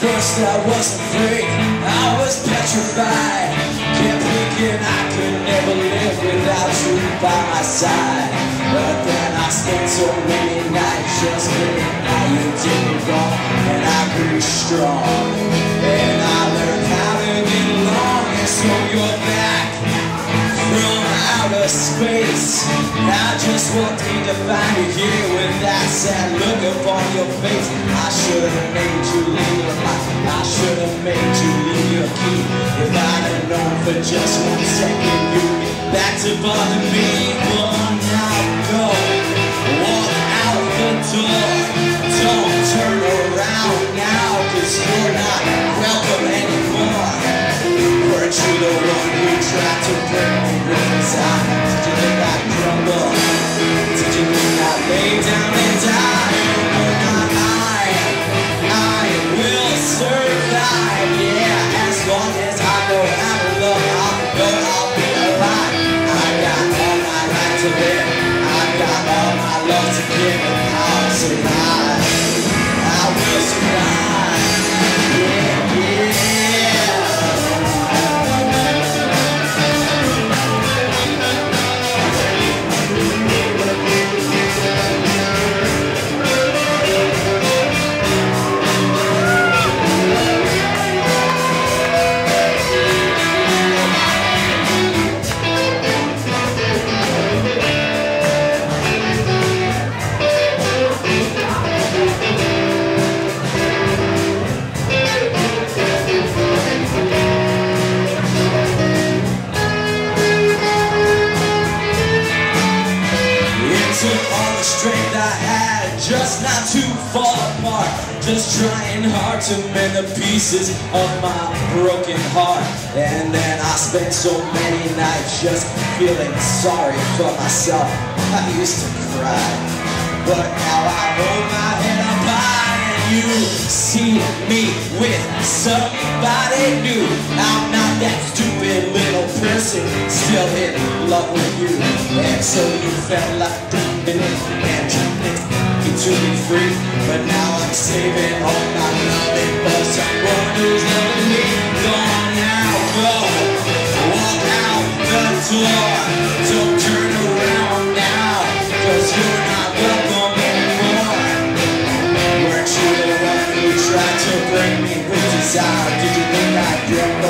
first I was afraid, I was petrified. Kept thinking I could never live without you by my side But then I spent so many nights just thinking how you did it wrong And I grew strong. And I learned how to get along And so you're back from outer space. I just walked in to find you here with that sad look upon your face. I should have made you leave your life I should have made you leave your key. If I'd have known for just one second you'd be back to bother me love to give And I'll survive strength I had just not to fall apart. Just trying hard to mend the pieces of my broken heart. And then I spent so many nights just feeling sorry for myself. I used to cry, but now I hold my head up high and you see me with somebody new. I'm not that stupid little person still in love with you. And so you felt like infinite and trumpet to be free. But now I'm saving all my loving for someone who's loving me. Go on now, go. Walk out the door. Don't turn around now, cause you're not welcome anymore. Weren't you the one who tried to bring me with desire? Did you think I'd give